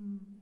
Mm.